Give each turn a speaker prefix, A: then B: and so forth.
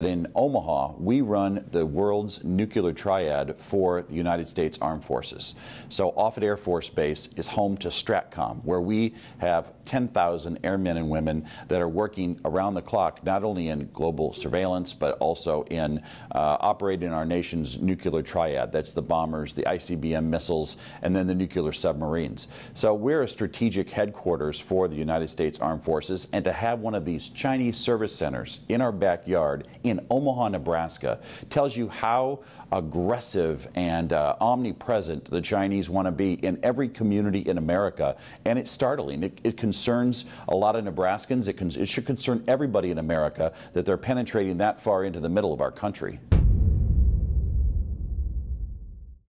A: In Omaha, we run the world's nuclear triad for the United States Armed Forces. So Offutt Air Force Base is home to STRATCOM, where we have 10,000 airmen and women that are working around the clock, not only in global surveillance, but also in uh, operating our nation's nuclear triad. That's the bombers, the ICBM missiles, and then the nuclear submarines. So we're a strategic headquarters for the United States Armed Forces, and to have one of these Chinese service centers in our backyard in Omaha, Nebraska, tells you how aggressive and uh, omnipresent the Chinese want to be in every community in America. And it's startling. It, it concerns a lot of Nebraskans. It, it should concern everybody in America that they're penetrating that far into the middle of our country.